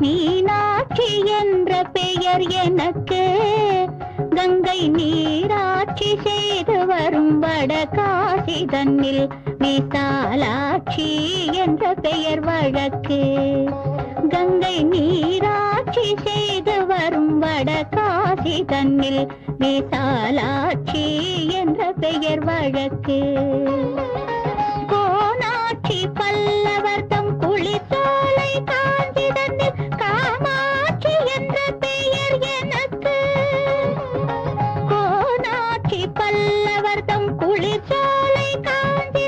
மீனாட்சி என்ற பெயர் எனக்கு. கங்கை நீராட்சி செய்து வரும் வட காசி தன்னில் விசாலாட்சி என்ற பெயர் வழக்கு. கங்கை நீராட்சி செய்து வரும் வட காசி தன்னில் விசாலாட்சி என்ற பெயர் வழக்கு. பல்லவர்தம் பல்லவர் தம் குளிர்ச்சோலை காஞ்சி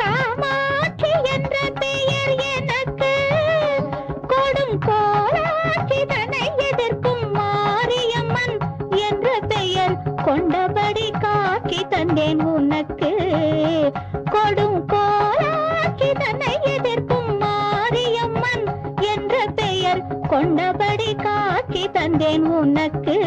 காமாட்சி என்ற பெயர் எனக்கு. கொடும் கோலாட்சி தன்னை எதிர்க்கும் மாரியம்மன் என்ற பெயர் கொண்டபடி காக்கி தந்தேன் உனக்கு. கொடும் கோலாட்சி தன்னை எதிர்க்கும் மாரியம்மன் என்ற பெயர் கொண்டபடி காக்கி தந்தேன் உனக்கு.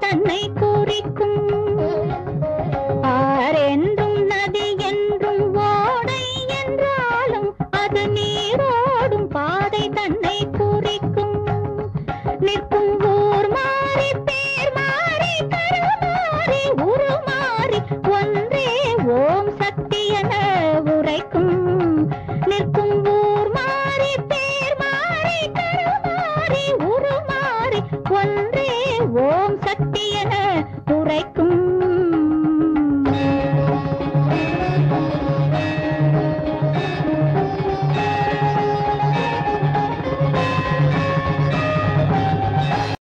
தன்னை குறிக்கும் ஆறென்றும் நதி என்றும் ஓடை என்றாலும் அது நீரோடும் பாதை தன்னை குறிக்கும் நிற்கும் ஊர் மாறி பேர் மாறி கரம் மாறி உரு மாறி ஒன்றே ஓம் சக்தி என உரைக்கும்.